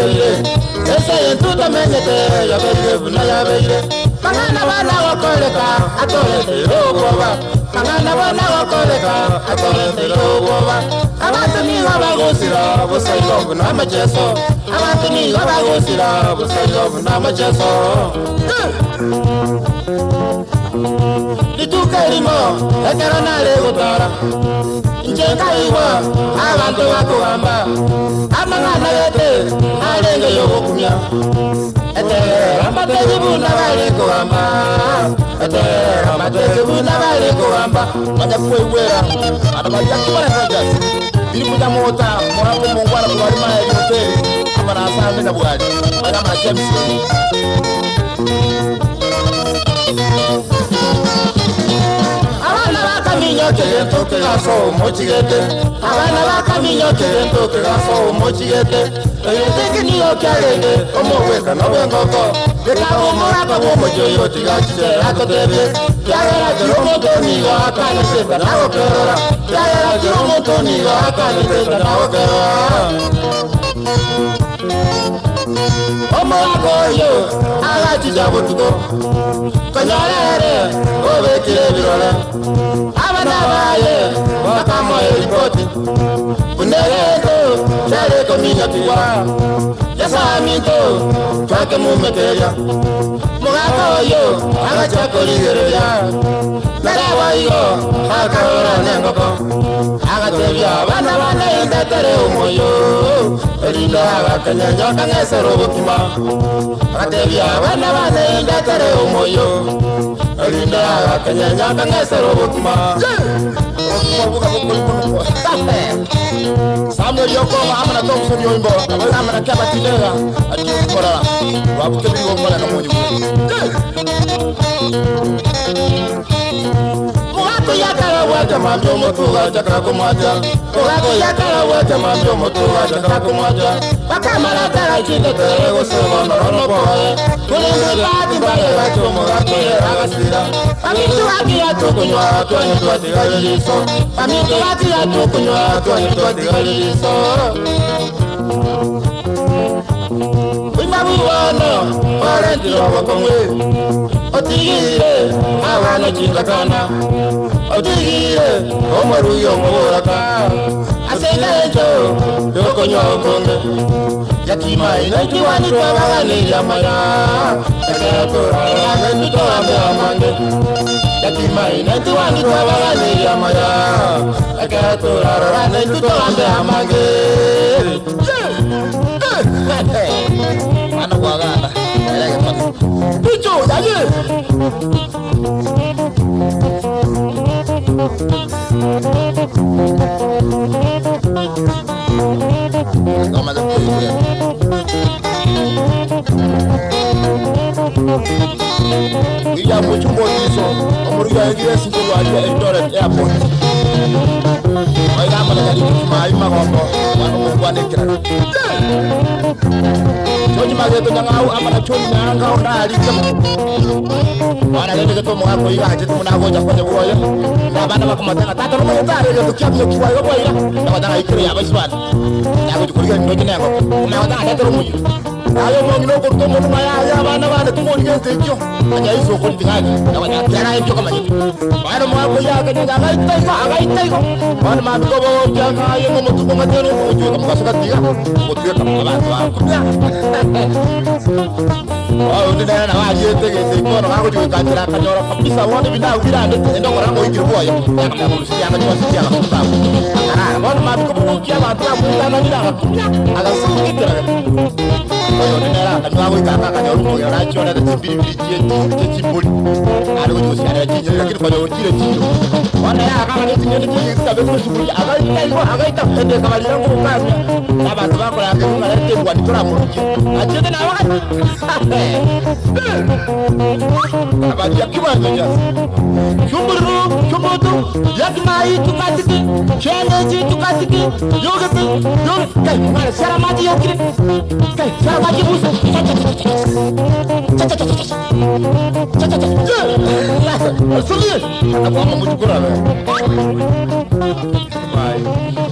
yabeire eseye tuto erimo ekero nare gutara njengaigwa abantu bakugamba amang'ana gete arenge yogokumya eterera amatezi buna bari kugamba eterera amatezi buna bari kugamba bajya kwegwera anabajya kibara rogers biri kujya mota murapo mungwana kubari maya hoteli amana asande na bwali bana ma james kire ntoke afọ omojigede abana bakami yo kire ntoke afọ omojigede oyete kini yo kyarede omowe kanobe ngoko deka omoraba womojo yo tigachite akotebe kyarera kiromotoni yo akaniseta nawokerora kyarera kiromotoni yo akaniseta nawokerora ọmọ akọ yo ara jíjà bó tukọ kọjá rẹ rẹ ó bẹ kiri ebi rọrẹ. Bakamoya ripoti kunereko kyareko minyotiwa yasaminto twake mumeteria mugaka oyo agachakorigereria narewaigo akarora nengoko. Agatebia abana banaindetere omoyo erinda agakenyenyo kang'esera obokima agatebia abana banaindetere omoyo erinda agakenyenyo kang'esera obokima okuvuga samuel yokoma amana to kusoni oyimbo abali amana kya batidera ati ukorara wabuke bigo kola no munyu mugako yakara wete mambi omutuga jakara kumwaja mugako yakara tamato motuwa shaka kumoja Waka mara tara chile tere usuwa marono poe. Kule mbati baye watu mwakie agasira Pamitu haki ya tukunywa hatu wa nitu watika liliso Pamitu haki ya tukunywa hatu wa nitu watika liliso Wimbabu wano, warenti wa wakongwe otu ihe ire aha nọchikọta ọnụ otu ihe ire o nwere uyi onwewe ọta asị na-eje okonye ọgụgụ yakima inajiwa nito agha n'ili amanya ekeko agha nito agha amanya yakima inajiwa nito agha n'ili amanya ekeko agha nito agha amanya jáde. ọmọdé kò yẹ. ìyá àpòjúmọ̀ ní sọ ọmọ orí ayé ẹsì gbogbo àjẹ ẹjọ rẹ ẹ àpò. ọ̀yẹ́ àpàlẹ̀ kàdé tuntun máa ń bá wọn bọ̀ wọn kò wá ní kẹrẹ. okimageto nangau amana chomu nanga ondaalika wanagekegete omogaka oiga konye bwoyo nabana bakomotanga tata nomoyotarere tukiabia kiwayo bwaira nagotanga ikero yabasibani nagoji kuriga minoji nengoko nagotanga ndetero omuyiro ngino ko tomo numa ya ya bana bana tumo ni gente kyo anya iso ko ndingani na bana tera ikyo kama yitu bana mo ko ya ga dinga ga itai ko aga itai ko bana ma ko bo ya ga ayo mo mutu ko matero ko ju kam kasaka tiga ko tiga kam ba to ko ya Wao ndi na wa ye te ke te ko na ko ju ka tira ka nyora kabisa wona bina ubira ndi ndo ko rango ikiri boya ya ka mu si ya ka mu si ya ka ba ara bana ma ko bo ya ba tra mu na ni na ka aga su ki tira ndinaranga ndivakuita akakanya rumboya rachona nechimbilipili chechimburi ari kuti kusiyanira chinyo kakirifana uchire chinyo wanaya akava nechinyoni chiisavekushukuri akaita ivo akaita kuendeka valirangu mukami navatu vako rake kungaratengwa nditora muruki achete navati avajakivanzonyasi shumbururu Yakmayı tukasiki, kendisi tukasiki, yogası, yogası, kay, mara saramacı yakiri, kay, saramacı buz, çat çat çat çat, çat çat çat çat, çat çat çat çat, Sırlı, ablamın bu çukura be. Bye.